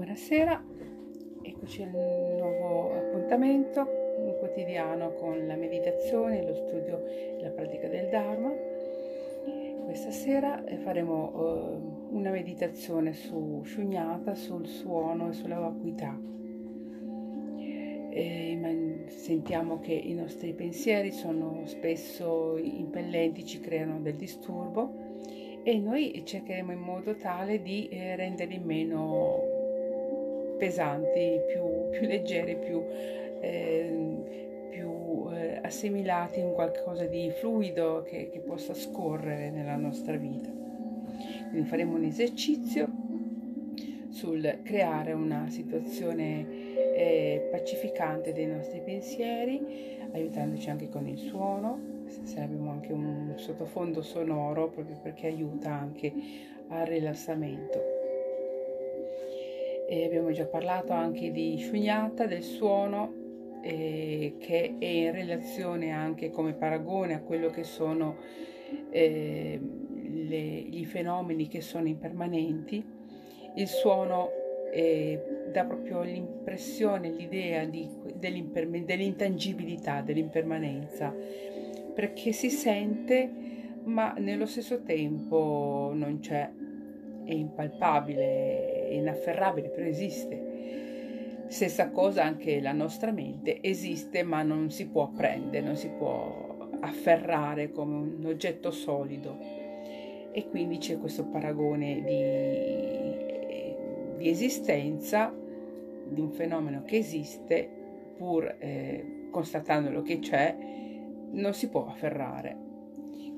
Buonasera, eccoci al nuovo appuntamento quotidiano con la meditazione, lo studio e la pratica del Dharma. Questa sera eh, faremo uh, una meditazione su Shunyata, sul suono e sulla vacuità. E sentiamo che i nostri pensieri sono spesso impellenti, ci creano del disturbo e noi cercheremo in modo tale di eh, renderli meno pesanti, più, più leggeri, più, eh, più eh, assimilati in qualcosa di fluido che, che possa scorrere nella nostra vita. Quindi faremo un esercizio sul creare una situazione eh, pacificante dei nostri pensieri, aiutandoci anche con il suono, se abbiamo anche un sottofondo sonoro proprio perché aiuta anche al rilassamento. E abbiamo già parlato anche di sciugnata, del suono, eh, che è in relazione anche come paragone a quello che sono eh, le, i fenomeni che sono impermanenti. Il suono eh, dà proprio l'impressione, l'idea di, dell'intangibilità, dell'impermanenza, perché si sente ma nello stesso tempo non c'è, è impalpabile, inafferrabile, però esiste. Stessa cosa anche la nostra mente esiste ma non si può prendere, non si può afferrare come un oggetto solido. E quindi c'è questo paragone di, di esistenza di un fenomeno che esiste, pur eh, constatandolo che c'è, non si può afferrare.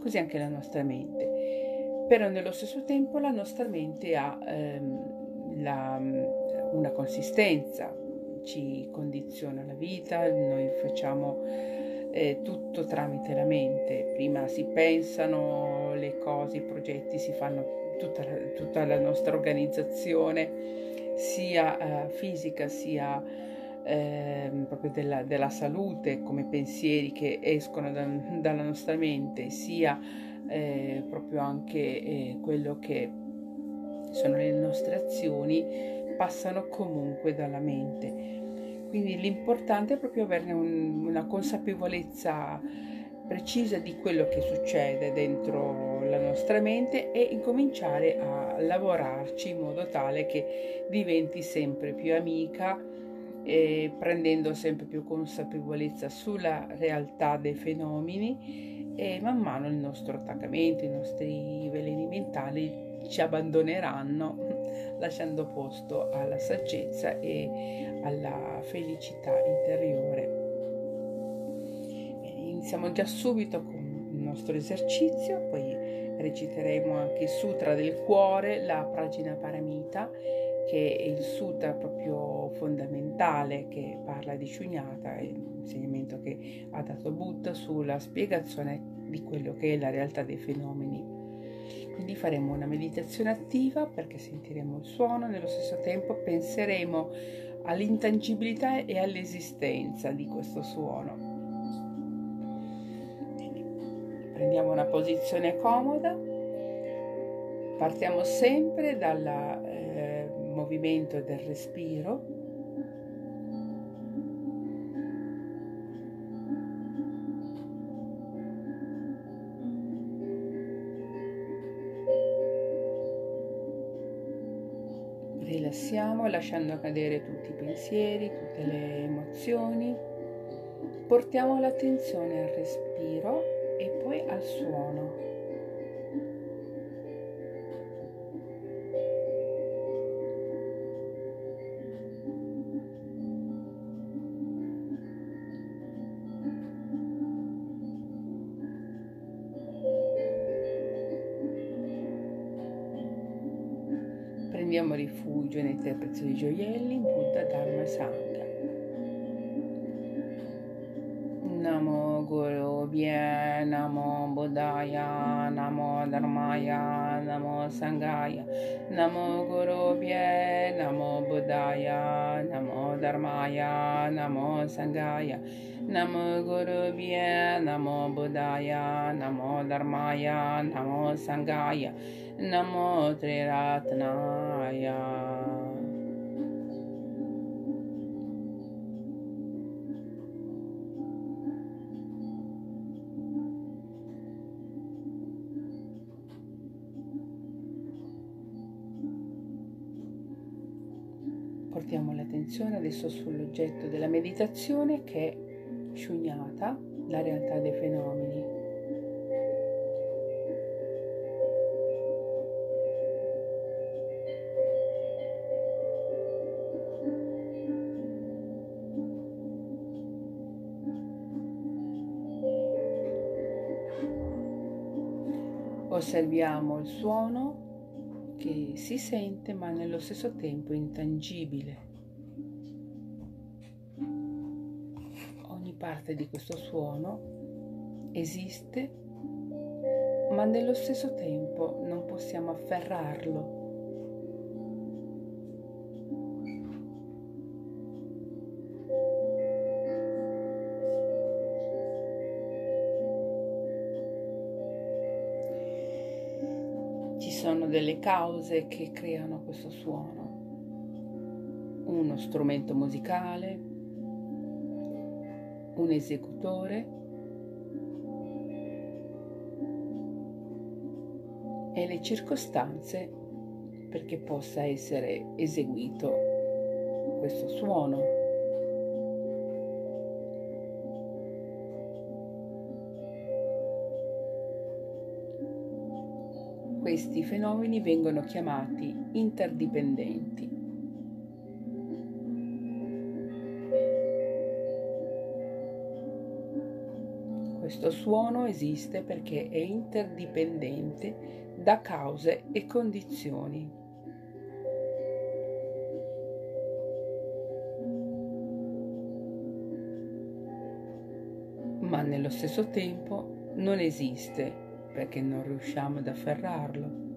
Così anche la nostra mente. Però nello stesso tempo la nostra mente ha ehm, la, una consistenza, ci condiziona la vita, noi facciamo eh, tutto tramite la mente, prima si pensano le cose, i progetti, si fanno tutta la, tutta la nostra organizzazione sia eh, fisica sia eh, proprio della, della, salute come pensieri che escono da, dalla nostra mente sia eh, proprio anche eh, quello che sono le nostre azioni, passano comunque dalla mente. Quindi l'importante è proprio averne un, una consapevolezza precisa di quello che succede dentro la nostra mente e incominciare a lavorarci in modo tale che diventi sempre più amica e prendendo sempre più consapevolezza sulla realtà dei fenomeni e man mano il nostro attaccamento, i nostri veleni mentali ci abbandoneranno lasciando posto alla saggezza e alla felicità interiore. Iniziamo già subito con il nostro esercizio, poi reciteremo anche il Sutra del Cuore, la Pragina Paramita, che è il sutra proprio fondamentale che parla di Shunyata, l'insegnamento che ha dato Buddha sulla spiegazione di quello che è la realtà dei fenomeni quindi faremo una meditazione attiva perché sentiremo il suono, nello stesso tempo penseremo all'intangibilità e all'esistenza di questo suono. Prendiamo una posizione comoda, partiamo sempre dal eh, movimento del respiro rilassiamo lasciando cadere tutti i pensieri, tutte le emozioni. Portiamo l'attenzione al respiro e poi al suono. Prendiamo rifugio nei tre preziosi gioielli, Buddha, Dharma Sangha. Namo Guru Bhye, Namo Buddhaya, Namo Dharmaya, Namo Sangaya, Namo Guru Namo Buddhaya, Namo Dharmaya, Namo Sangaya, Namo Guru Namo Buddhaya, Namo Dharmaya, Namo Sangaya, Namo Triratnaya. Portiamo l'attenzione adesso sull'oggetto della meditazione che è Shunyata, la realtà dei fenomeni. Osserviamo il suono che si sente ma nello stesso tempo intangibile. Parte di questo suono esiste ma nello stesso tempo non possiamo afferrarlo sono delle cause che creano questo suono. Uno strumento musicale, un esecutore e le circostanze perché possa essere eseguito questo suono. Questi fenomeni vengono chiamati interdipendenti. Questo suono esiste perché è interdipendente da cause e condizioni. Ma nello stesso tempo non esiste perché non riusciamo ad afferrarlo.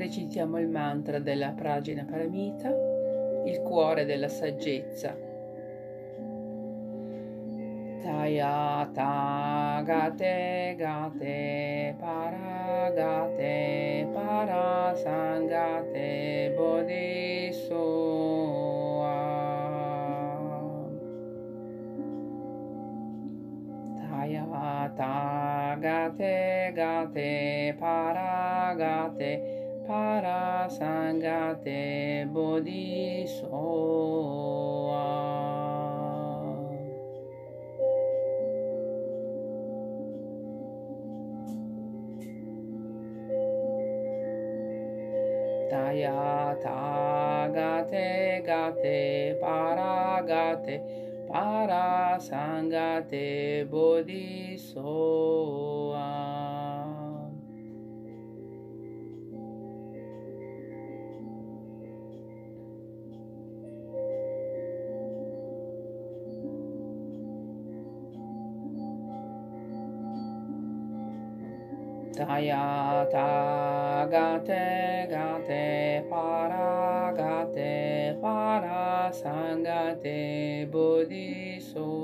Recitiamo il mantra della Prajna Paramita, il cuore della saggezza. Tayata gate gate paragate parasangate bodhisoa. Tayata gate gate paragate parasangate bodhisoa. Tayata gate gate paragate parasangate bodhisoa. Tayata gate gate para gate para sangate bodhisoa.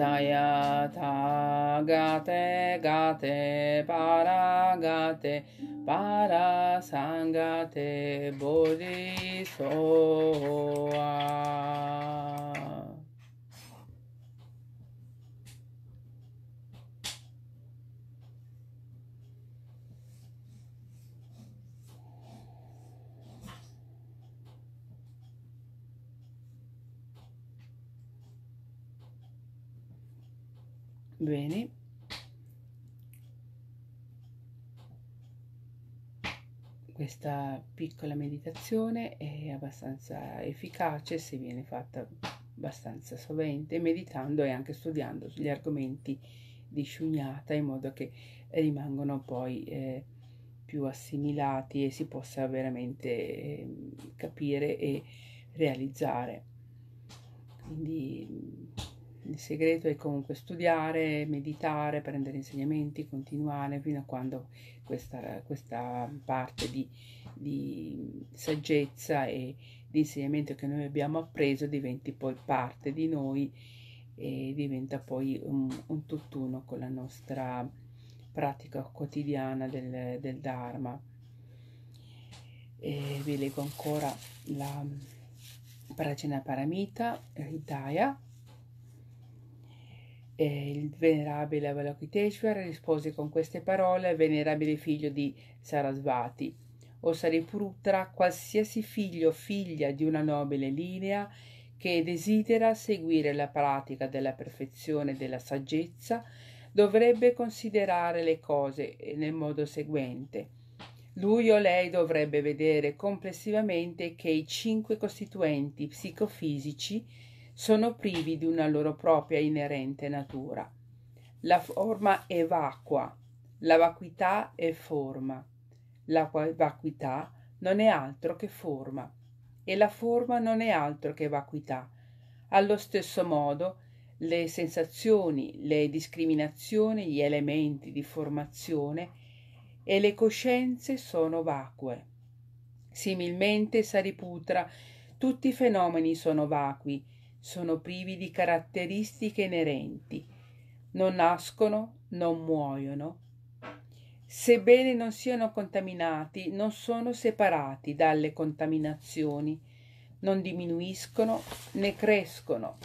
Daya ta gate gate para gate para sangate bodhisoa. Bene. Questa piccola meditazione è abbastanza efficace se viene fatta abbastanza sovente, meditando e anche studiando gli argomenti di sciugnata in modo che rimangono poi eh, più assimilati e si possa veramente eh, capire e realizzare. Quindi il segreto è comunque studiare, meditare, prendere insegnamenti, continuare fino a quando questa, questa parte di, di saggezza e di insegnamento che noi abbiamo appreso diventi poi parte di noi e diventa poi un, un tutt'uno con la nostra pratica quotidiana del, del Dharma. E vi leggo ancora la Prajna Paramita, Hidaya, e il venerabile Avalokiteshvara rispose con queste parole venerabile figlio di Sarasvati. O Sariputra, qualsiasi figlio o figlia di una nobile linea che desidera seguire la pratica della perfezione e della saggezza, dovrebbe considerare le cose nel modo seguente. Lui o lei dovrebbe vedere complessivamente che i cinque costituenti psicofisici sono privi di una loro propria inerente natura. La forma è vacua, la vacuità è forma. La vacuità non è altro che forma e la forma non è altro che vacuità. Allo stesso modo, le sensazioni, le discriminazioni, gli elementi di formazione e le coscienze sono vacue. Similmente, Sariputra, tutti i fenomeni sono vacui sono privi di caratteristiche inerenti, non nascono, non muoiono. Sebbene non siano contaminati, non sono separati dalle contaminazioni, non diminuiscono né crescono.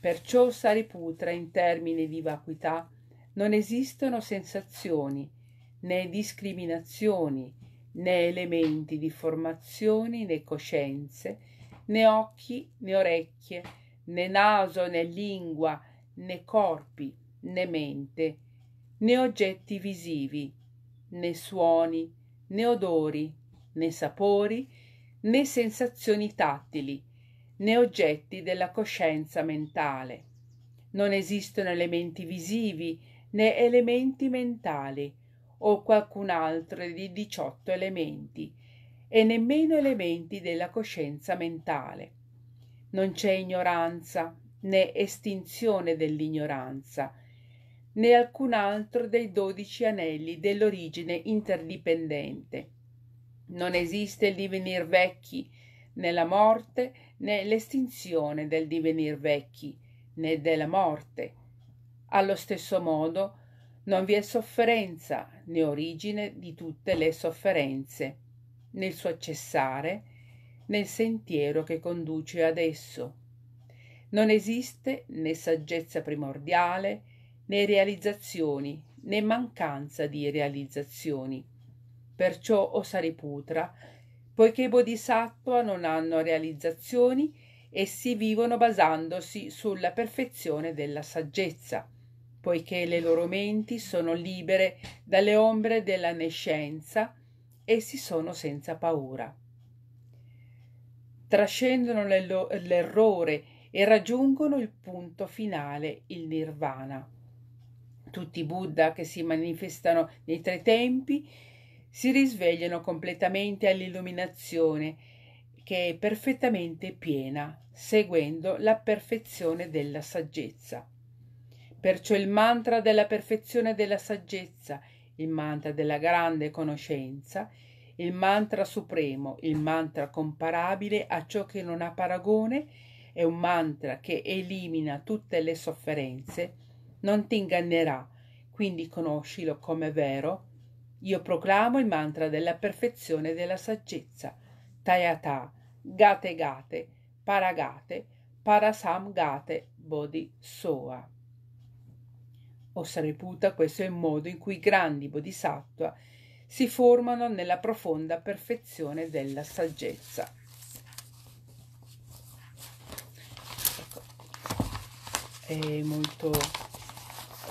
Perciò Sariputra in termini di vacuità non esistono sensazioni, né discriminazioni, né elementi di formazioni né coscienze, né occhi né orecchie, né naso né lingua, né corpi né mente, né oggetti visivi, né suoni, né odori, né sapori, né sensazioni tattili, né oggetti della coscienza mentale. Non esistono elementi visivi né elementi mentali o qualcun altro di diciotto elementi e nemmeno elementi della coscienza mentale. Non c'è ignoranza né estinzione dell'ignoranza, né alcun altro dei dodici anelli dell'origine interdipendente. Non esiste il divenir vecchi, né la morte, né l'estinzione del divenir vecchi, né della morte. Allo stesso modo, non vi è sofferenza né origine di tutte le sofferenze, nel suo cessare, nel sentiero che conduce ad esso. Non esiste né saggezza primordiale, né realizzazioni, né mancanza di realizzazioni. Perciò, o Sariputra, poiché i bodhisattva non hanno realizzazioni, essi vivono basandosi sulla perfezione della saggezza, poiché le loro menti sono libere dalle ombre della nescenza, essi sono senza paura. Trascendono l'errore e raggiungono il punto finale, il nirvana. Tutti i Buddha che si manifestano nei tre tempi si risvegliano completamente all'illuminazione che è perfettamente piena, seguendo la perfezione della saggezza. Perciò il mantra della perfezione della saggezza, il mantra della grande conoscenza, il mantra supremo, il mantra comparabile a ciò che non ha paragone, è un mantra che elimina tutte le sofferenze, non ti ingannerà, quindi conoscilo come vero. Io proclamo il mantra della perfezione della saggezza. Tayata, gate gate, paragate, bodhi soa. O Sariputa, questo è il modo in cui i grandi bodhisattva si formano nella profonda perfezione della saggezza. Ecco. È molto,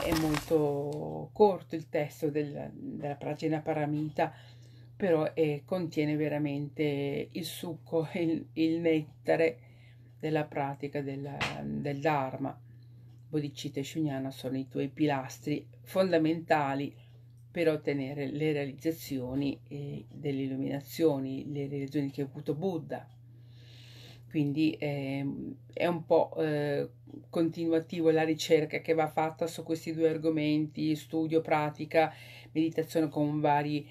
è molto corto il testo del, della Pragina Paramita, però è, contiene veramente il succo, il, il nettare della pratica della, del Dharma bodhicitta e shunyana sono i tuoi pilastri fondamentali per ottenere le realizzazioni eh, delle illuminazioni, le realizzazioni che ha avuto Buddha. Quindi eh, è un po' eh, continuativo la ricerca che va fatta su questi due argomenti, studio, pratica, meditazione con vari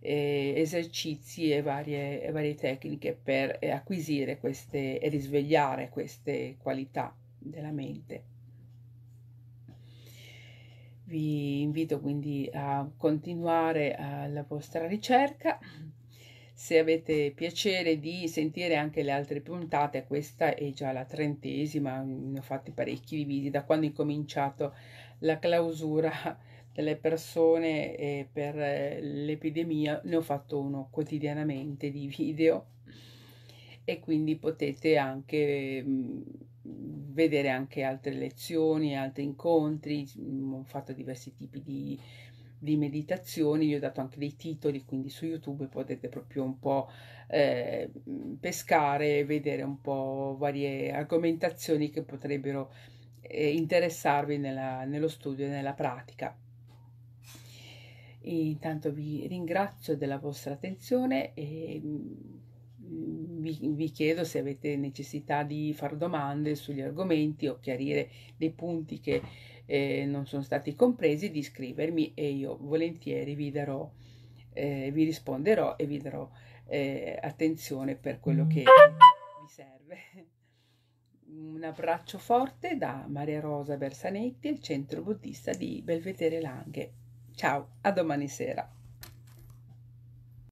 eh, esercizi e varie, e varie, tecniche per eh, acquisire queste e risvegliare queste qualità della mente. Vi invito quindi a continuare la vostra ricerca. Se avete piacere di sentire anche le altre puntate, questa è già la trentesima, ne ho fatti parecchi di video da quando ho cominciato la clausura delle persone per l'epidemia, ne ho fatto uno quotidianamente di video e quindi potete anche vedere anche altre lezioni, altri incontri, mm, ho fatto diversi tipi di, di meditazioni, gli ho dato anche dei titoli, quindi su YouTube potete proprio un po' eh, pescare e vedere un po' varie argomentazioni che potrebbero eh, interessarvi nella, nello studio e nella pratica. Intanto vi ringrazio della vostra attenzione e vi, vi, chiedo se avete necessità di fare domande sugli argomenti o chiarire dei punti che eh, non sono stati compresi, di scrivermi e io volentieri vi darò, eh, vi risponderò e vi darò eh, attenzione per quello che vi serve. Un abbraccio forte da Maria Rosa Bersanetti, il centro buddista di Belvedere Langhe. Ciao, a domani sera.